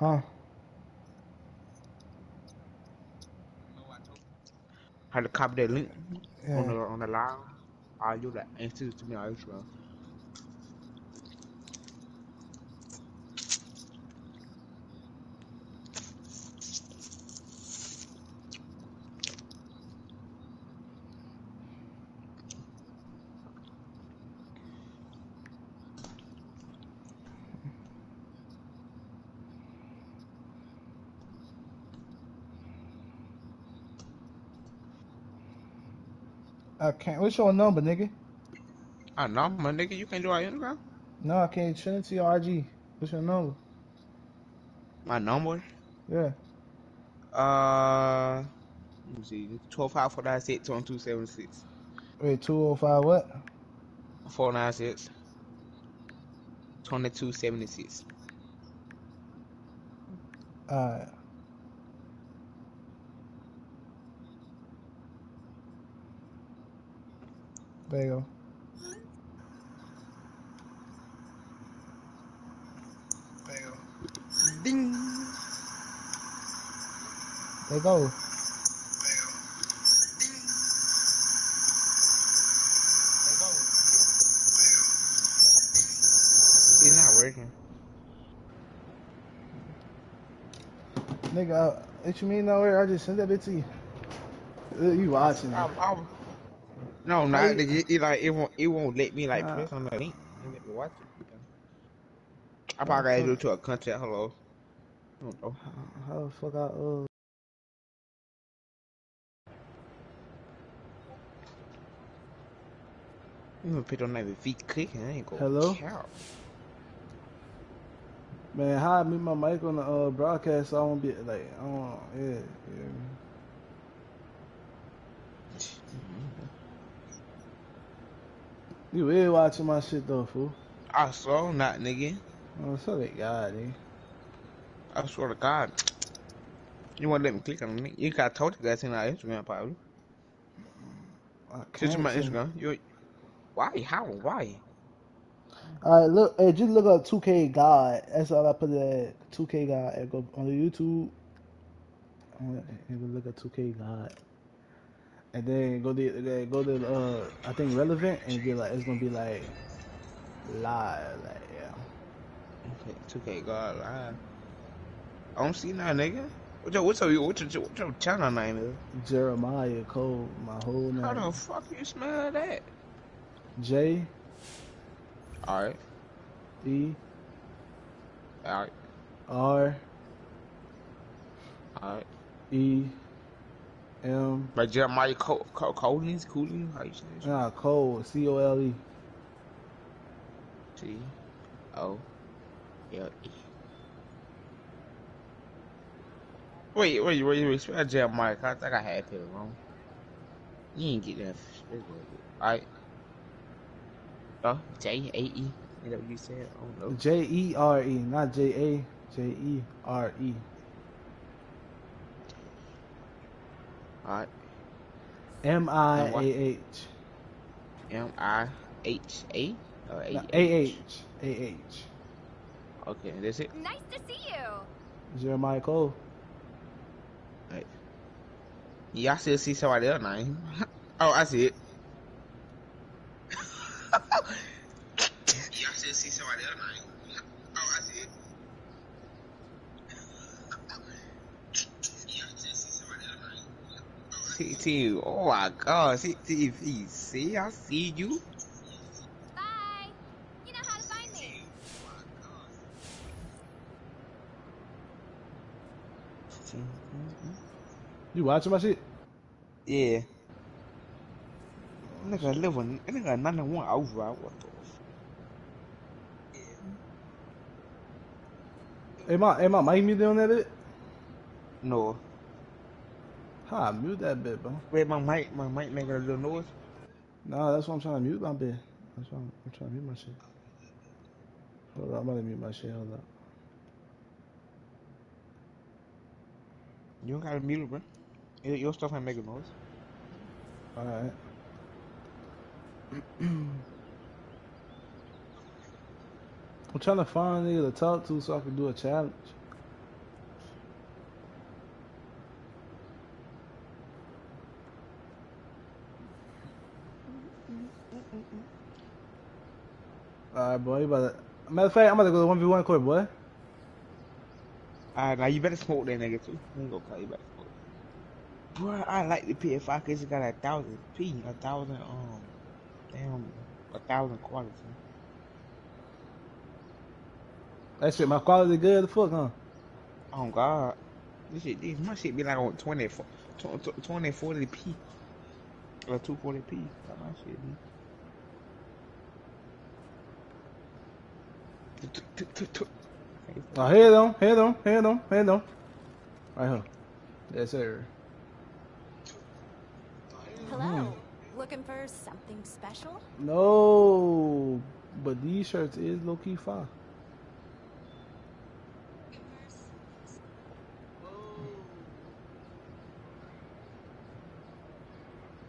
Huh? Had to copy that link Yeah. on the on the do that and send it to me on Instagram. I can't. What's your number, nigga? I know, my nigga, you can't do it on Instagram. No, I can't send it to your RG. What's your number? My number, Yeah. uh, let me see, twelve five four nine six one two seven six Wait, 205 what? four nine six twenty two seventy six. Alright. There you go. There you go. Ding. There you go. It's not working. Nigga, uh, what you mean nowhere? I just sent that bit to you. Uh, You watching? I'm, I'm, no, not. It, like it won't. It won't let me like Uh, press on the link. It let me watch it. I probably gotta do to a contact. Hello. I don't know. How the fuck I, uh... You gonna put on that feet clicking? I ain't gonna Hello? count. Man, how I mute my mic on the uh, broadcast so I won't be like, I don't, yeah, yeah. You really watching my shit though, fool. I saw not, nigga. Oh, so they God, nigga. I swear to God. You wanna let me click on me. You got told you guys in our Instagram, probably. Mm, click to my. Instagram. You. Why? How? Why? All right, look, hey, just look up 2K God. That's all I put at 2K God. Go on the YouTube. And go look at 2K God. And then go to go to uh I think relevant and get like it's gonna be like live like yeah. Okay, Two K God live. I don't see now, nigga. What's your what's your what's your, what's your channel name is? Jeremiah Cole, my whole name. How the fuck you smell that? J All right, E all right, R all right. E M Like Jeremiah Co- Co- Collins, Cooley, how you say this? nah Cole C O L E. T O L E. Wait, wait, wait, wait. Spell Jeremiah. I think I had it wrong. You ain't get that. Alright. Oh, J A E. You know what you said? I don't know. J E R E, not J A. J E R E. Alright. M I And what? A H. M I H A or A H. A H. Okay, that's it. Nice to see you. Jeremiah Cole. Y'all still see somebody else name? oh, I see it. Y'all still see somebody else name? Oh, I see it. Y'all still see somebody else name? See, see you. Oh my God. See, see, see, see, I see you. Bye. You know how to find me. You watching my shit? Yeah. Nigga living, nigga ninety one over. What the? Hey my hey my mic muted on that bit? No. How I mute that bit, bro? Wait, my mic, my mic making a little noise. No, that's why I'm trying to mute my bit. That's why I'm, I'm trying to mute my shit. Hold on, I'm gonna mute my shit. Hold up. You don't gotta mute it, bro. Your your stuff ain't making noise. All right. I'm trying to find a nigga to talk to so I can do a challenge. Alright, boy. You about to... Matter of fact, I'm about to go to one v one court, boy. Alright, now you better smoke that nigga too. I ain't gonna call you better smoke. Boy, I like the PS5 cause it got a thousand P, a thousand, um, damn, a thousand quality. That shit, my quality good as fuck, huh? Oh God. This shit, this, my shit be like on 20, 20, 20 40p. Or 240p. Got my shit, man. Oh, head on, head on, head on, head on. Right here. Yes, sir. Hello. Looking for something special? No, but these shirts is low key fire.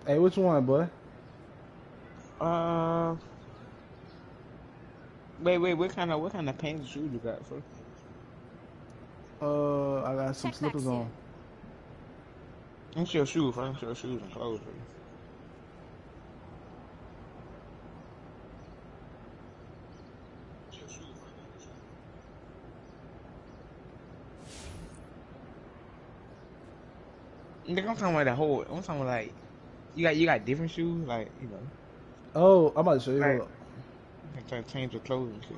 Hey, which one, boy? Uh, wait, wait, what kind of what kind of pants shoes you got for? Uh, I got some Check slippers on. I'm sure shoes, I'm sure shoes and clothes. For you. Nigga, I'm talking about the whole. I'm talking about like, you got you got different shoes, like you know, Oh, I'm about to show you. Right. Hold up. like trying to change clothes and shit.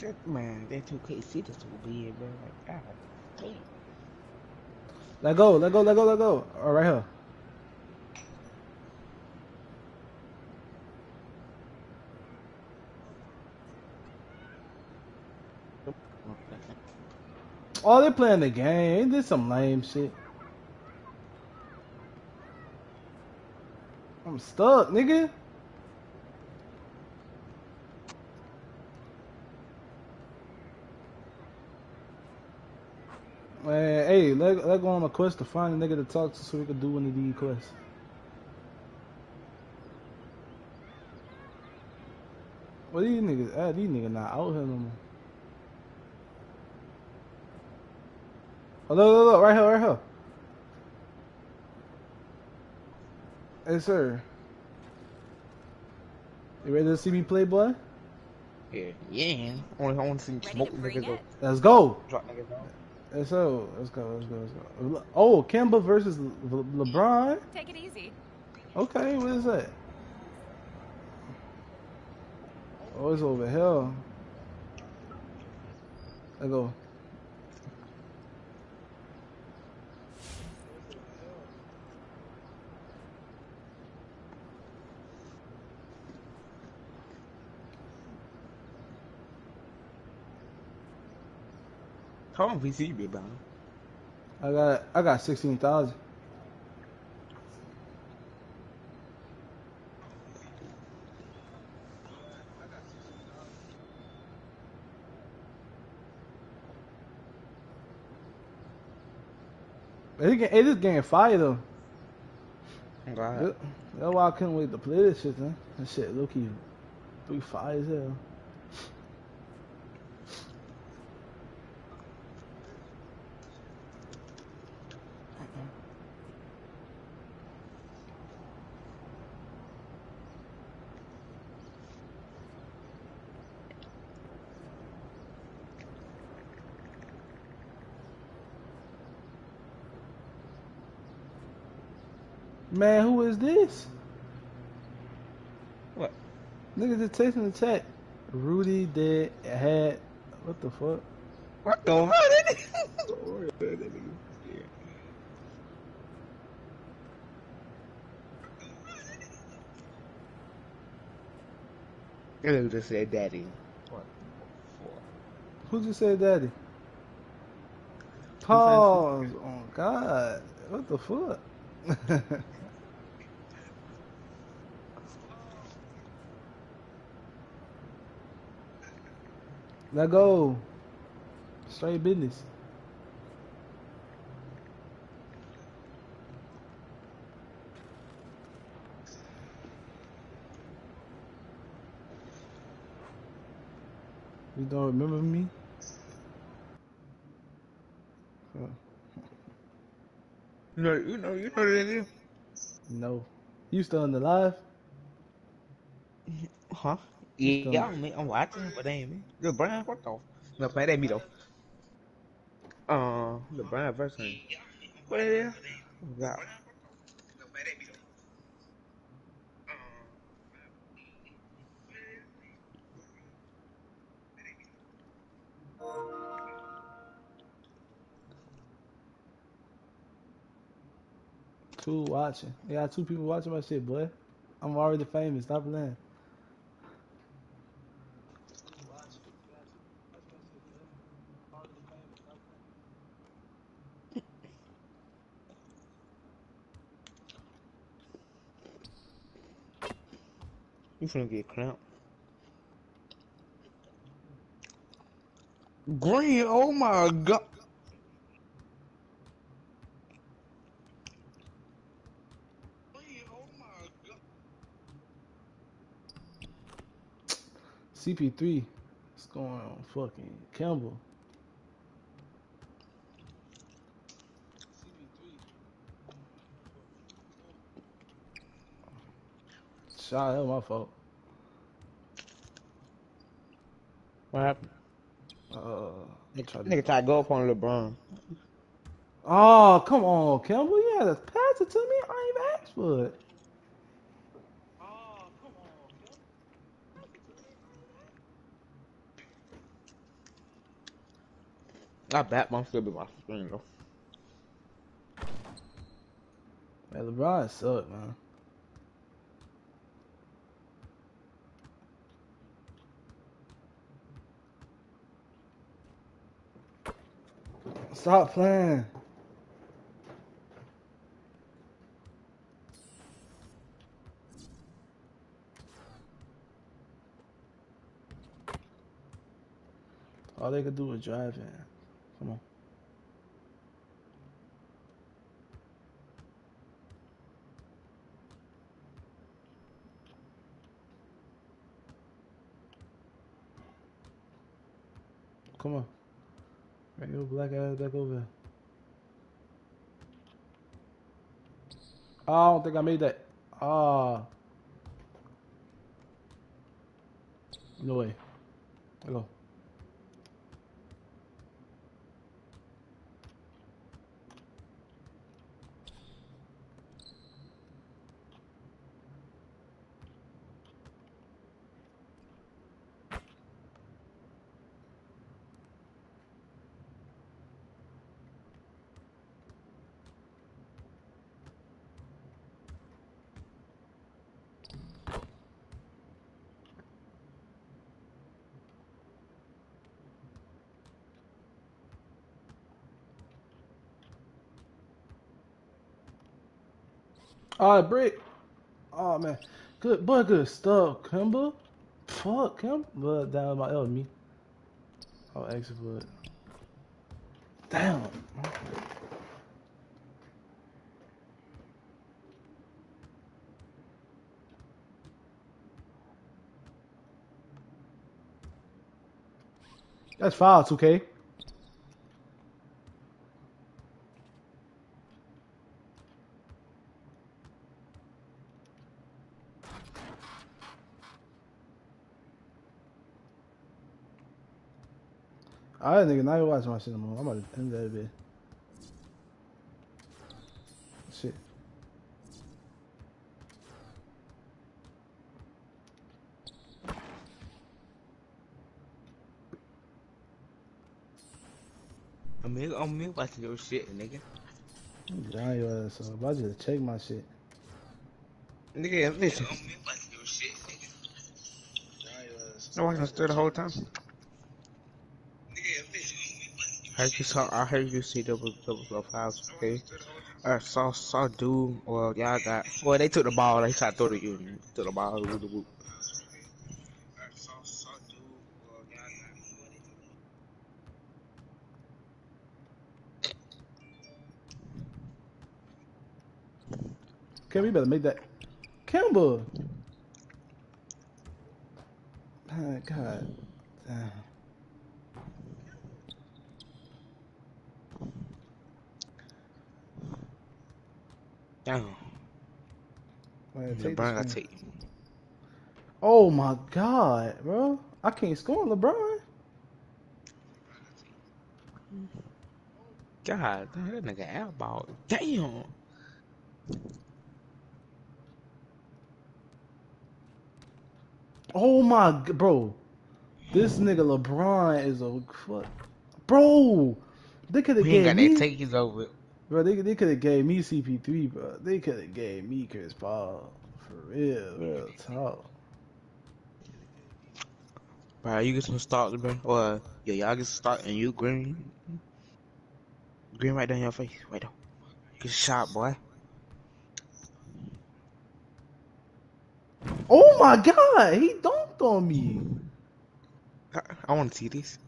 That, man, that 2K shit is so big, bro. Like, God damn. Let go, let go, let go, let go. All right here. Oh, they playing the game. Ain't this some lame shit? I'm stuck, nigga. Man, hey, let, let go on a quest to find a nigga to talk to so we can do one of these quests. Well, these niggas, ah, these niggas not out here no more. Oh, look, look, look, right here, right here. Hey, sir. You ready to see me play, boy? Yeah, yeah. I want, I want to see Ready smoke to niggas go. Let's go. Drop niggas down. Let's go. Let's go. Let's go. Let's go. Oh, Kemba versus Le- LeBron. Take it easy. Okay, what is that? Oh, it's over here. Let's go. How long VC you been? I got I got sixteen thousand. This game- hey, this game fire though. That's why I couldn't wait to play this shit, man. That shit look you three fire as hell. Man, who is this? What? Nigga just texting the chat. Rudy did had what the fuck? What the fuck? That nigga- Don't worry about that nigga. Yeah. That nigga just said daddy. What? Who just said daddy? Pause. Oh God. What the fuck? Let go. Straight business. You don't remember me? Huh. No, you know, you know that is. No. You still in the live? Huh? You Yeah, still I'm, I'm watching, but that ain't me. The Brian, what the? No, man, that ain't me though. Uh, the Brian version. What it is? Oh, God. Two watching. Yeah, two people watching my shit, boy. I'm already famous. Stop playing. You finna get cramped. Green, oh my god. CP3. What's going on? Fucking Campbell. Shot, that was my fault. What happened? Uh, tried. Nigga tried to go up on LeBron. Oh, come on, Campbell. You had to pass it to me. I ain't even asked for it. I bet my still be my screen though. Man, LeBron suck, man. Stop playing. All they could do was drive in. Come on. Come on. Bring your back over. Oh, I don't think I made that. Ah. No way. Let go. Oh, brick. Oh man, good boy, good stuff, Kemba. Fuck, Kemba. But down my L me. Oh, exit. Damn. That's foul, 2K. Alright, nigga, now you watching my shit no more. I'm about to end that bit. Shit. I'm here, I'm here watching your shit, nigga. Grind your ass up. I just check my shit. Nigga, listen. I watched still the whole time. I heard you saw. I heard you see double double fives. Okay. I saw saw dude. Well, y'all got. Well, they took the ball. They tried to throw the you. Took the ball. Whoop, whoop. Okay, we better make that. Kemba! My God. Damn. Damn. Man, LeBron gotta take. Oh my god, bro. I can't score on LeBron. God, that nigga airball. Damn. Oh my bro. This nigga LeBron is a fuck. Bro, they could have We ain't got that takes over. Bro, they, they could have gave me CP3, bro. They could have gave me Chris Paul. For real, real talk. Bro, you get some starts, bro. Or yo, y'all get some start and you green. Green right down your face. Wait up. Get shot, boy. Oh my god, he dunked on me. I, I want to see this.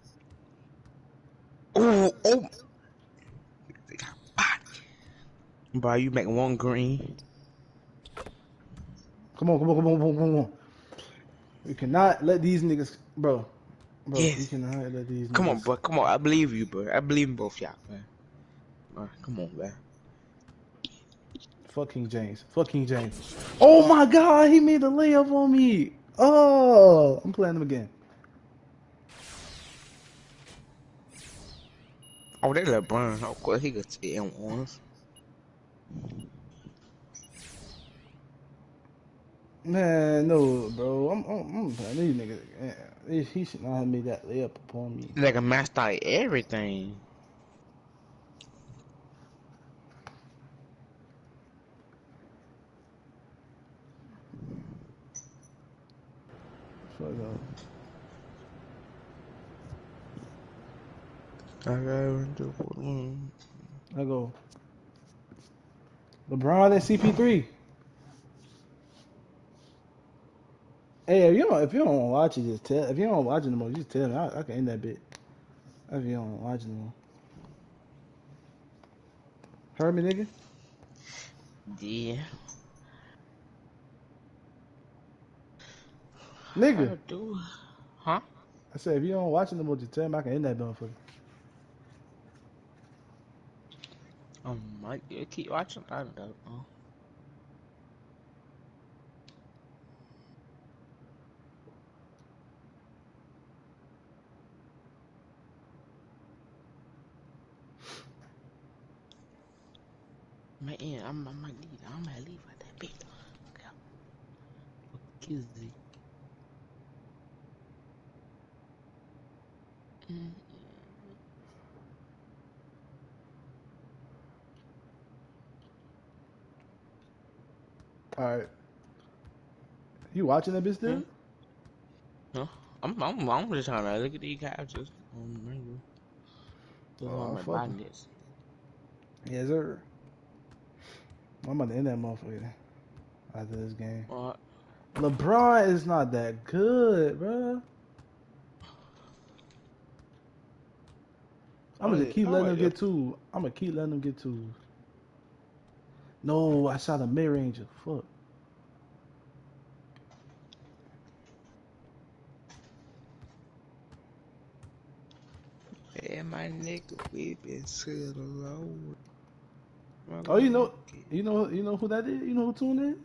Oh, oh. They got body. Bro, you make one green. Come on, come on, come on, come on, come on. We cannot let these niggas, bro. Bro, Yes. we cannot let these Come on, bro. Come on. I believe you, bro. I believe in both y'all, man. Bro, come on, man. Fuck King James. Fuck King James. Oh my god, he made a layup on me. Oh, I'm playing him again. Oh, that LeBron. Of course, he got it in ones. Man, no, bro. I'm, I'm, I'm these niggas. Man, he, should not have made that layup upon me. Like a master everything. Fuck up. I got into mm. I go. LeBron and CP3. Hey, if you don't, if you don't watch it, just tell. If you don't watch it no more, just tell me. I, I can end that bit. If you don't watch it no more. Heard me, nigga? Yeah. Nigga. I do. Huh? I said, if you don't watch it no more, just tell me. I can end that motherfucker. Um, I, I keep watching. I don't know. Man, I'm, I might leave. I might leave at that bitch. Okay. Excuse me. Mm. All right. You watching that bitch still? Hmm? No, I'm, I'm, I'm just trying to look at these captures. Um. Those Oh, are my bandits. Yes, sir. I'm about to end that motherfucker after this game. Uh, LeBron is not that good, bro. I'm gonna keep letting him get two. I'm gonna keep letting him get two. No, I shot a mid ranger. Fuck. yeah, my nigga, we been sit alone. Oh, you know, you know, you know who that is. You know who Tune is?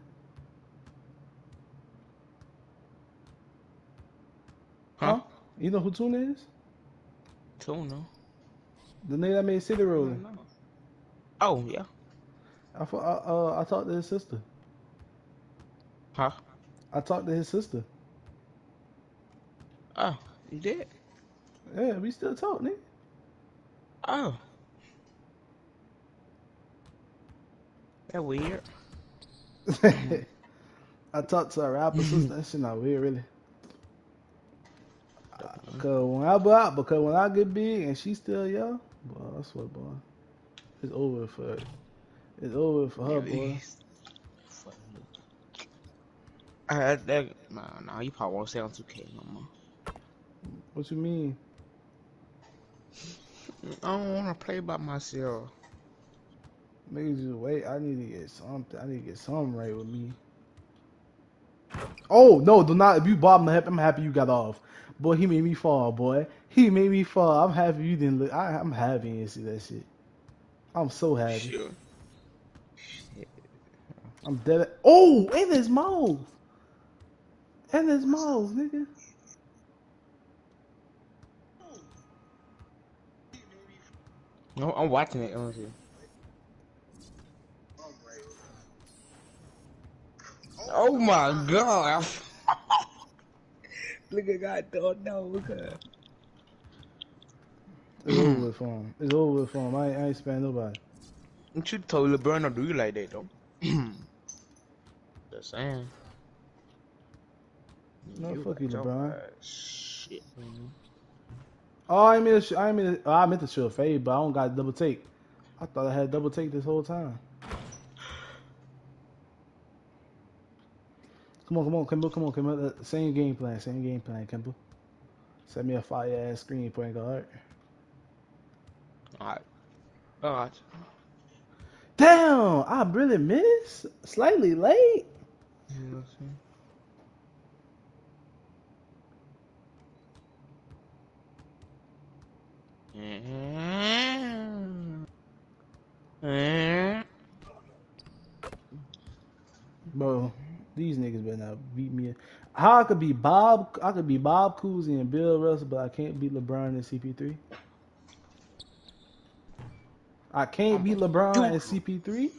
Huh? You know who Tuna is? Tuna. The nigga that made City Rolling. Oh, yeah. I, uh, I talked to his sister. Huh? I talked to his sister. Oh, you did? Yeah, we still talk, nigga. Oh. That weird. I talked to a rapper sister. That shit not weird, really. Cause when I but because when I get big and she still young, boy, I swear, boy, it's over for it's over for her, boy. Uh, that, nah, nah, you probably won't on 2K no more. What you mean? I don't want to play by myself. Niggas just wait. I need to get something. I need to get something right with me. Oh no, do not. If you bob my hip, I'm happy you got off. Boy, he made me fall, boy. He made me fall. I'm happy you didn't look. I, I'm happy you didn't see that shit. I'm so happy. Sure. I'm dead. Oh, in his mouth. In his mouth, nigga. No, I'm watching it. Honestly. Oh my god! Look at God, don't know. Look at. It's over with for him. It's over with for him. I ain't, I ain't sparing nobody. You should told LeBron don't do you like that though. Just saying. No, fuck you, got your LeBron. Shit, man. Oh, I mean, I mean, I meant to show a fade, but I don't got double take. I thought I had double take this whole time. Come on, come on, Kimbo, come on, Kimbo. Uh, Same game plan, same game plan, Kimbo. Send me a fire ass screen point guard. Alright. Alright. Damn, I really missed. Slightly late. You know I'm saying? Mm-hmm. Bro, these niggas better not beat me. How I could be Bob? I could be Bob Cousy and Bill Russell, but I can't beat LeBron and CP3. I can't beat LeBron and CP3.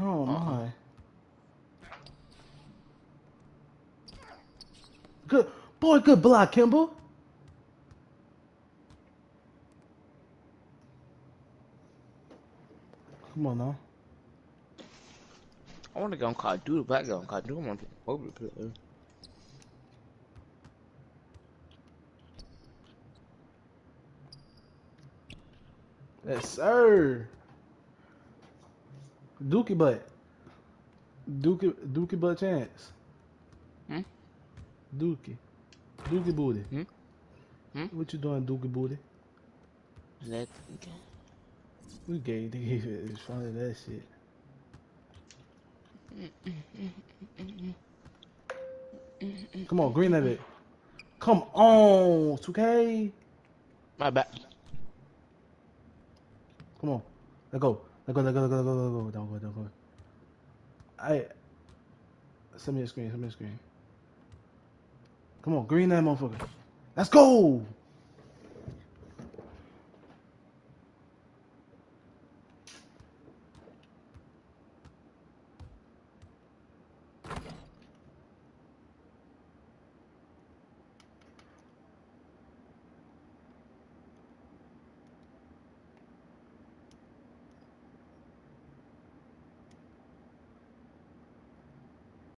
Oh my. Good boy, good block, Kimball. Come on now. I want to go on Call of Duty, but I go on Call of Duty. I want to play mobile player. Yes, sir. Dookie butt. Dookie Dookie butt chance. Hmm? Dookie. Dookie booty. Hmm? Hmm? What you doing, Dookie booty? That We gay. It's funny that shit. Come on, green at it. Come on, 2K. my bad. Come on. Let go. Let go, let go, let go, let go, let go. Don't go, don't go. I send me a screen, send me a screen. Come on, green that motherfucker. Let's go!